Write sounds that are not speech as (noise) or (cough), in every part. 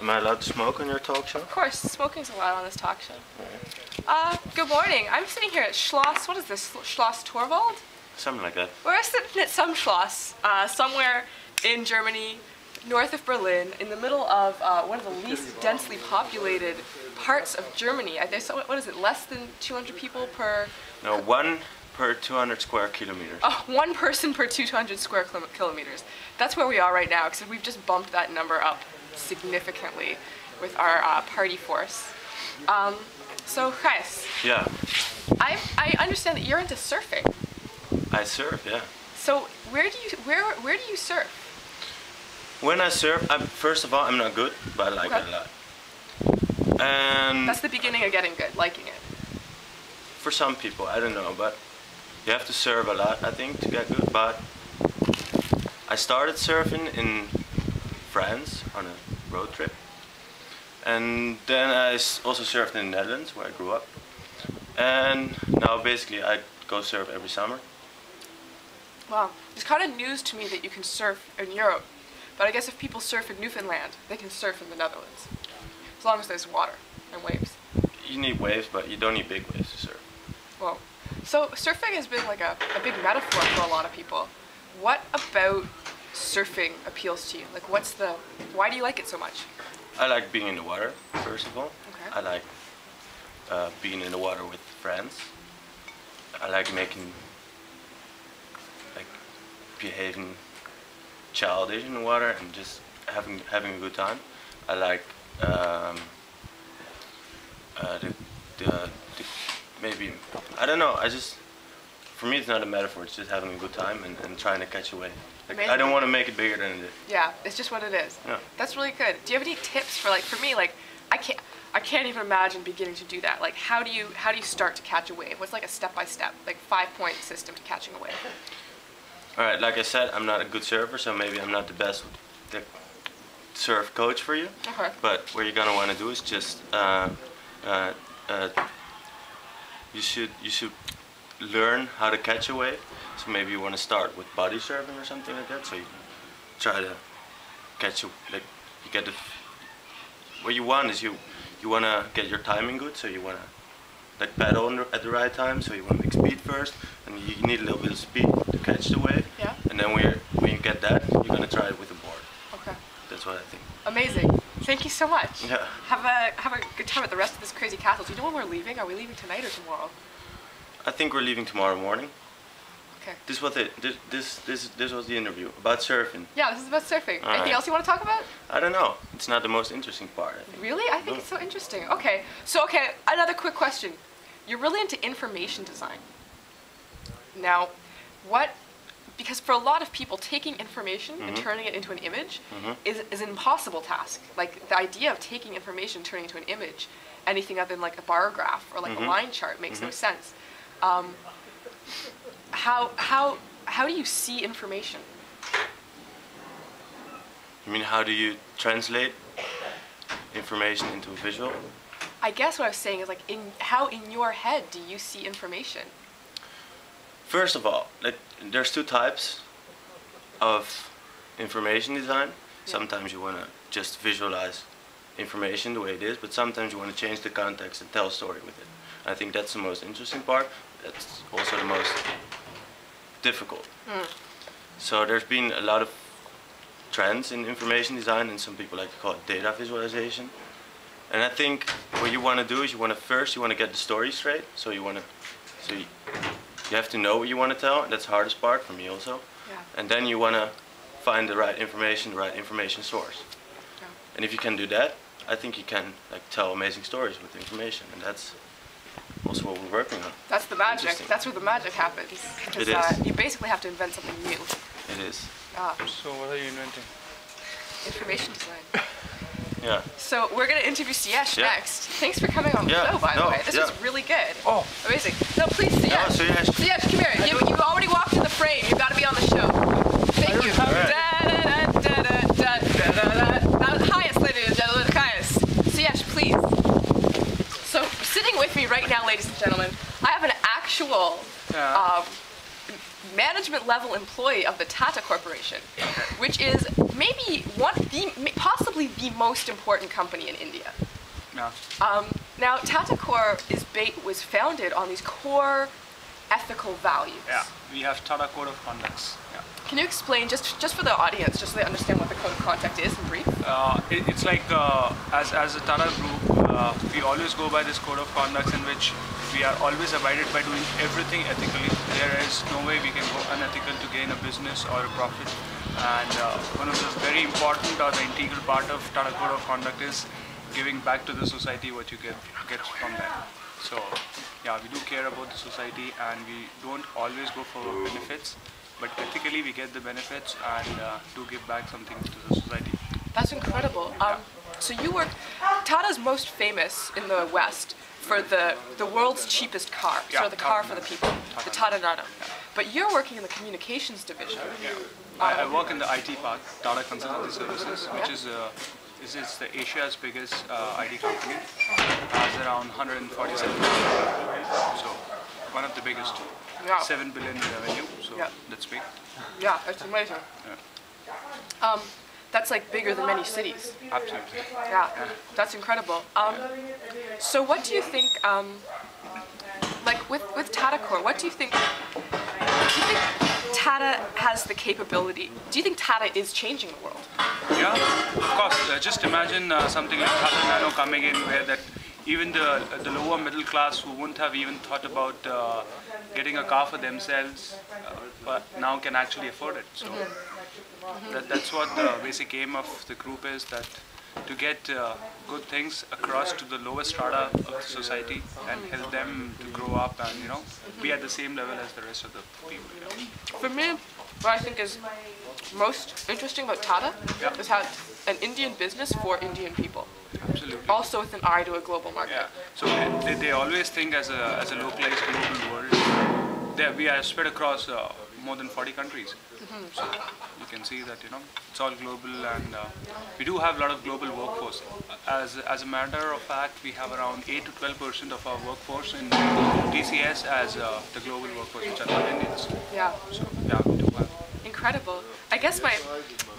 Am I allowed to smoke on your talk show? Of course, smoking's allowed on this talk show. Uh, good morning. I'm sitting here at Schloss, what is this, Schloss Torvald? Something like that. We're sitting at some Schloss, uh, somewhere in Germany, north of Berlin, in the middle of uh, one of the least densely populated parts of Germany. I think, so, what is it, less than 200 people per, No, one per 200 square kilometers. oh, one person per 200 square kilometers. That's where we are right now, because we've just bumped that number up significantly with our uh, party force. Um, so, Chris. Yeah, I, I understand that you're into surfing. I surf. Yeah. So where do you where where do you surf? When I surf, I'm, first of all, I'm not good, but I like Okay. it a lot. And That's the beginning of getting good, liking it. for some people, I don't know, but you have to surf a lot, I think, to get good. But I started surfing in France on a road trip, and then I also surfed in the Netherlands, where I grew up. And now, basically, I go surf every summer. Wow, it's kind of news to me that you can surf in Europe, but I guess if people surf in Newfoundland, they can surf in the Netherlands, as long as there's water and waves. You need waves, but you don't need big waves to surf. Whoa. So surfing has been like a, a big metaphor for a lot of people. What about surfing appeals to you? Like, what's the why do you like it so much? I like being in the water, first of all. Okay. I like uh, being in the water with friends. I like making, like, behaving childish in the water and just having having a good time. I like um, uh, the, the, the maybe I don't know. I just for me it's not a metaphor. It's just having a good time and, and trying to catch a wave. Like, I don't want to make it bigger than it is. Yeah, it's just what it is. Yeah. That's really good. Do you have any tips for like for me like I can't I can't even imagine beginning to do that. Like how do you how do you start to catch a wave? What's like a step by step like five point system to catching a wave? All right, like I said, I'm not a good surfer, so maybe I'm not the best the surf coach for you. Okay. But what you're gonna want to do is just uh, uh, uh, you should you should learn how to catch a wave. So maybe you want to start with body surfing or something like that. So you try to catch a like you get the what you want is you you want to get your timing good. So you want to like paddle on the, at the right time. So you want to make speed first, and you need a little bit of speed to catch the wave. Yeah. And then when you when you get that, you're gonna try it with a board. Okay. That's what I think. Amazing. Thank you so much. Yeah. Have a have a good time at the rest of this crazy castle. Do you know when we're leaving? Are we leaving tonight or tomorrow? I think we're leaving tomorrow morning. Okay. This was it. This this this this was the interview about surfing. Yeah, this is about surfing. All Anything right. else you want to talk about? I don't know. It's not the most interesting part. I. Really? I think No. it's so interesting. Okay. So okay, another quick question. You're really into information design. Now, what because for a lot of people taking information and Mhm. turning it into an image Mhm. is, is an impossible task. Like the idea of taking information turning it into an image, anything other than like a bar graph or like Mhm. a line chart makes no Mhm. sense. Um, how how how do you see information? You mean, how do you translate information into a visual? I guess what I was saying is like in how in your head do you see information? First of all, like, there's two types of information design. Sometimes you want to just visualize information the way it is, but sometimes you want to change the context and tell a story with it. I think that's the most interesting part. That's also the most difficult. Mm. So there's been a lot of trends in information design, and some people like to call it data visualization. And I think what you want to do is you want to first you want to get the story straight. So you want to so you, you have to know what you want to tell, and that's the hardest part for me also. Yeah. And then you want to find the right information, the right information source. Yeah. And if you can do that, I think you can like tell amazing stories with information, and that's also what we're working on. That's the magic. That's where the magic happens. It is. Uh, you basically have to invent something new. It is. Ah, So what are you inventing? information design. (laughs) Yeah. So we're gonna interview Siesh Yeah. next. Thanks for coming on the show, by the way. This yeah. was really good. Oh. Amazing. No, please, Siesh. Yeah, Suyash. Siesh, come here. You, you already walked in the frame. You've gotta be on the show. Thank you. Caius, ladies and gentlemen. Caius. Siesh, please. With me right now, ladies and gentlemen, I have an actual um, management level employee of the Tata Corporation, which is maybe one, the, possibly the most important company in India. Yeah. Um, now, Tata Corp is ba- was founded on these core ethical values. Yeah. We have Tata Code of Conducts. Yeah. Can you explain, just just for the audience, just so they understand what the code of conduct is in brief? Uh, it, it's like uh, as, as a Tata group, uh, we always go by this code of conduct in which we are always abided by doing everything ethically. There is no way we can go unethical to gain a business or a profit. And uh, one of the very important or the integral part of Tata code of conduct is giving back to the society what you get get from that. So yeah, we do care about the society and we don't always go for benefits but ethically we get the benefits and uh, do give back something to the society. That's incredible. Um, so you work, Tata's most famous in the West for the, the world's cheapest car, Yeah, so the car for the people, the Tata Nano. But you're working in the communications division. I, I work in the IT part, Tata Consultancy Services, which is uh, this is the Asia's biggest uh, IT company. Has around 147 million. So one of the biggest. Yeah. 7 billion in revenue, so Yeah. that's big. Yeah, it's amazing. Um, that's like bigger than many cities. Absolutely. Yeah, that's incredible. Um, so what do you think, um, like with, with Tata Core, what do you think, do you think Tata has the capability, do you think Tata is changing the world? Yeah, of course. Uh, just imagine uh, something like Tata Nano coming in where that even the, the lower middle class who wouldn't have even thought about uh, getting a car for themselves, uh, but now can actually afford it. So that, that's what the basic aim of the group is that to get uh, good things across to the lowest strata of society and help them to grow up and you know be at the same level as the rest of the people. You know? For me, what I think is most interesting about Tata Yeah. is how it's an Indian business for Indian people, Absolutely. also with an eye to a global market. Yeah. So they, they always think as a, as a localized global world. They, we are spread across uh, more than 40 countries. So you can see that you know it's all global, and uh, we do have a lot of global workforce. As as a matter of fact, we have around 8 to 12 percent of our workforce in TCS as uh, the global workforce, which are not Indians. Yeah, So yeah, we do have. incredible. I guess my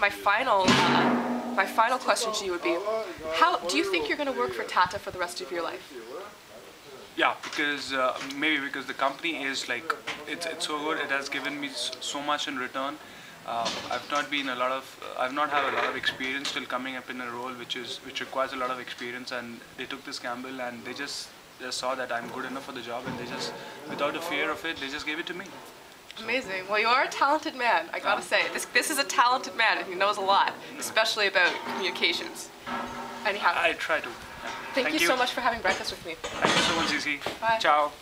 my final uh, my final question to you would be, how do you think you're going to work for Tata for the rest of your life? Yeah, because uh, maybe because the company is like it's it's so good. It has given me so much in return. Uh, I've not been a lot of I've not had a lot of experience till coming up in a role which is which requires a lot of experience. And they took this gamble and they just they saw that I'm good enough for the job and they just without a fear of it they just gave it to me. Amazing. Well, you are a talented man. I gotta say, this this is a talented man, and he knows a lot, especially about communications. Anyhow, I try to. Yeah. thank, you, so much for having breakfast with me. Thank you so much, Zeesy. Bye. Ciao.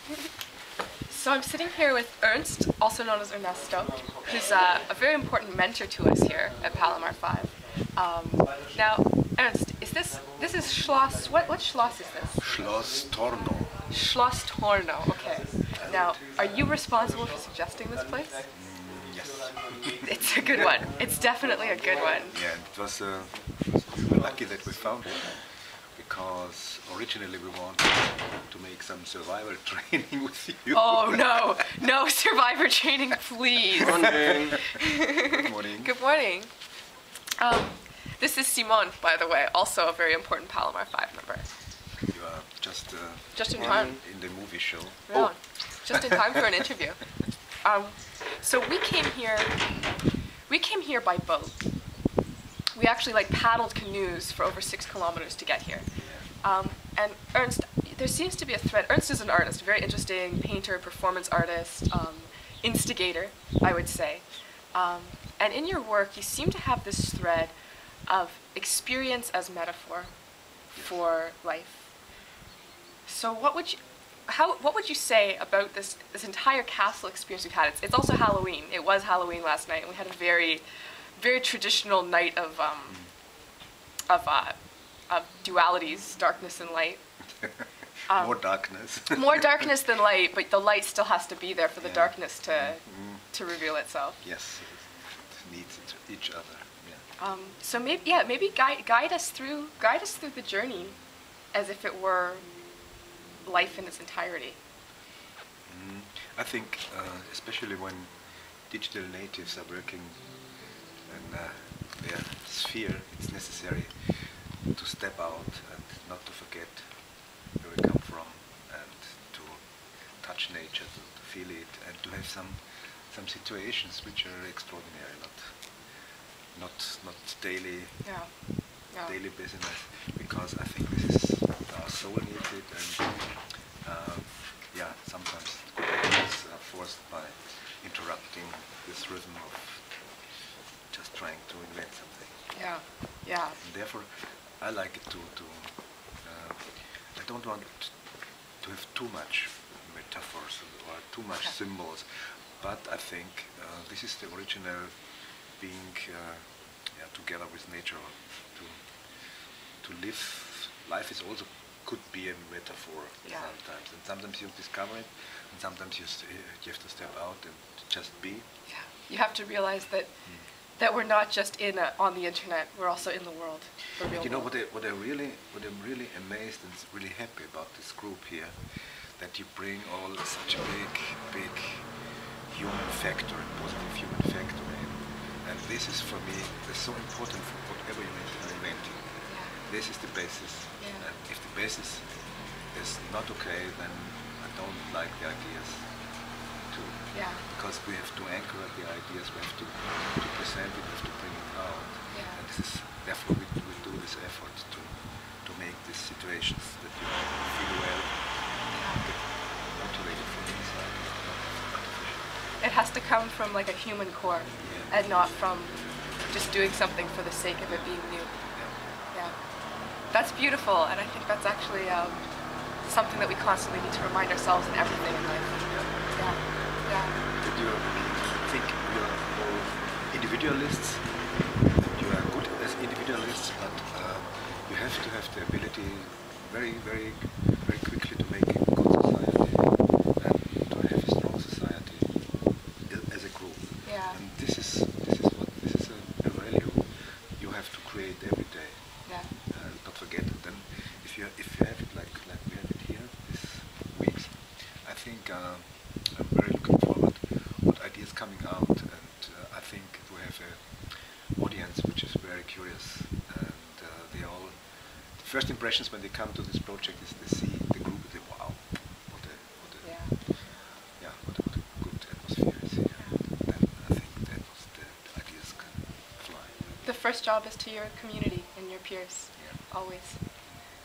So I'm sitting here with Ernst, also known as Ernesto, who's uh, a very important mentor to us here at Palomar 5. Um, now, Ernst, is this, this is Schloss, what, what Schloss is this? Schloss Tornow. Schloss Tornow, okay. Now, are you responsible for suggesting this place? Yes. (laughs) It's a good one. It's definitely a good one. Yeah, it was, uh, we were lucky that we found it because originally we wanted to make some survival (laughs) training with you. Oh no, no survivor training, please. Good morning. Good morning. Um, this is Simon, by the way, also a very important Palomar 5 member. You are just uh, Just in time. in the movie show. Yeah, just in time for an (laughs) interview. Um, so we came here. We came here by boat. We actually like paddled canoes for over six kilometers to get here. Um, and Ernst, there seems to be a thread. Ernst is an artist, very interesting painter, performance artist, um, instigator, I would say. Um, and in your work, you seem to have this thread of experience as metaphor for life. So what would you, how, what would you say about this, this entire castle experience we've had? It's, it's also Halloween. It was Halloween last night, and we had a very, very traditional night of, um, of, uh, of dualities, darkness and light. (laughs) Um, (laughs) More darkness. (laughs) More darkness than light, but the light still has to be there for the Yeah. darkness to, to reveal itself. yes, it needs each- other. Yeah. Um, so maybe, yeah, maybe guide, guide us through, guide us through the journey, as if it were life in its entirety. I think, uh, especially when digital natives are working in uh, their sphere, it's necessary to step out and not to forget where we come from and to touch nature, to, to feel it, and to have some some situations which are extraordinary, not not not daily Yeah. Yeah. daily business because I think this is our soul needs it and uh, yeah sometimes are forced by interrupting this rhythm of trying to invent something Yeah. Yeah. and therefore I like it to to uh, I don't want to have too much metaphors or too much symbols but I think uh, this is the original being uh, yeah, together with nature to to live life is also could be a metaphor Yeah. sometimes and sometimes you discover it and sometimes you, you have to step out and just be Yeah. You have to realize that that we're not just in a, on the internet. We're also in the world, the real You know world. what I, what I really what I'm really amazed and really happy about this group here, that you bring all such a big big human factor, and positive human factor in, and this is for me that's so important for whatever you are inventing. Yeah. This is the basis, Yeah. and if the basis is not okay, then I don't like the ideas. Yeah. because we have to anchor the ideas, we have to, to present it, we have to bring it out. Yeah. And this is, therefore we, we do this effort to, to make these situations that you feel well, get motivated from inside. It has to come from like a human core, Yeah. and not from just doing something for the sake of it being new. Yeah. Yeah. That's beautiful, and I think that's actually um, something that we constantly need to remind ourselves in everything in life. Yeah. Yeah. That you think you are all individualists, you are good as individualists, but uh, you have to have the ability very, very, very quickly to make a good society and to have a strong society as a group. Yeah. And this is this is what this is a, a value you have to create every day. Yeah. Uh, not forget it. Then, if you if you have it like like we have it here this weeks, I think uh, I'm very looking forward what ideas coming out, and uh, I think we have a audience which is very curious, and uh, they all. The first impressions when they come to this project is they see the group, they wow, what a what a Yeah. yeah, what a, what a good atmosphere is here. Then I think that was the, the ideas can fly. The first job is to your community and your peers, Yeah. always.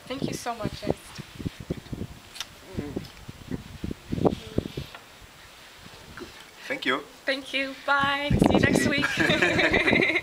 Thank you so much, Ernst. Good. Thank you. Thank you. Bye. See you next week. (laughs)